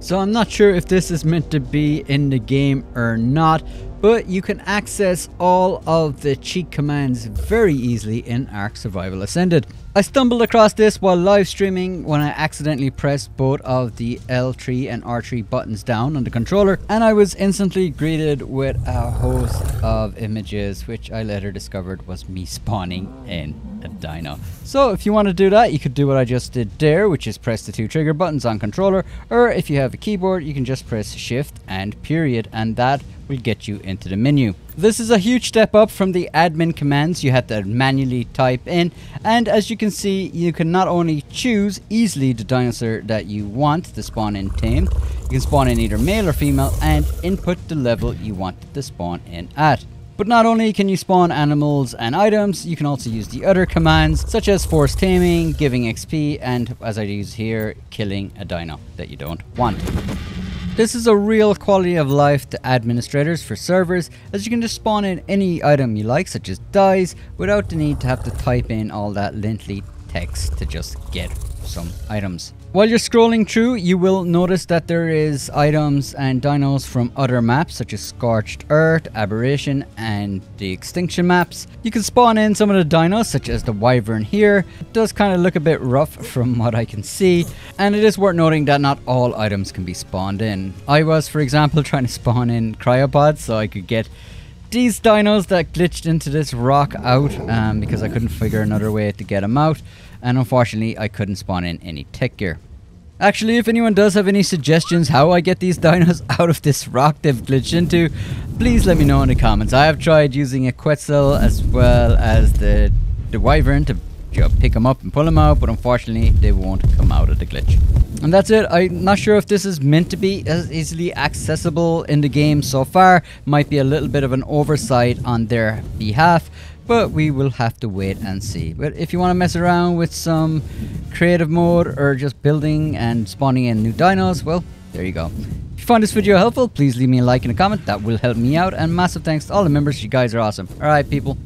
So I'm not sure if this is meant to be in the game or not, but you can access all of the cheat commands very easily in Ark Survival Ascended. I stumbled across this while live streaming when I accidentally pressed both of the L3 and R3 buttons down on the controller and I was instantly greeted with a host of images which I later discovered was me spawning in a dino. So if you want to do that you could do what I just did there which is press the two trigger buttons on controller or if you have a keyboard you can just press shift and period and that will get you into the menu. This is a huge step up from the admin commands you had to manually type in and as you can see you can not only choose easily the dinosaur that you want to spawn in tame, you can spawn in either male or female and input the level you want to spawn in at. But not only can you spawn animals and items, you can also use the other commands such as force taming, giving XP, and as I use here, killing a dino that you don't want. This is a real quality of life to administrators for servers as you can just spawn in any item you like such as dyes without the need to have to type in all that lengthy text to just get some items. While you're scrolling through, you will notice that there is items and dinos from other maps such as Scorched Earth, Aberration, and the Extinction maps. You can spawn in some of the dinos such as the Wyvern here. It does kind of look a bit rough from what I can see, and it is worth noting that not all items can be spawned in. I was, for example, trying to spawn in cryopods so I could get these dinos that glitched into this rock out um, because I couldn't figure another way to get them out and unfortunately I couldn't spawn in any tech gear. Actually, if anyone does have any suggestions how I get these dinos out of this rock they've glitched into, please let me know in the comments. I have tried using a Quetzal as well as the, the Wyvern to know, pick them up and pull them out, but unfortunately they won't come out of the glitch. And that's it. I'm not sure if this is meant to be as easily accessible in the game so far. Might be a little bit of an oversight on their behalf, but we will have to wait and see. But if you want to mess around with some creative mode or just building and spawning in new dinos, well, there you go. If you find this video helpful, please leave me a like and a comment. That will help me out. And massive thanks to all the members. You guys are awesome. Alright, people.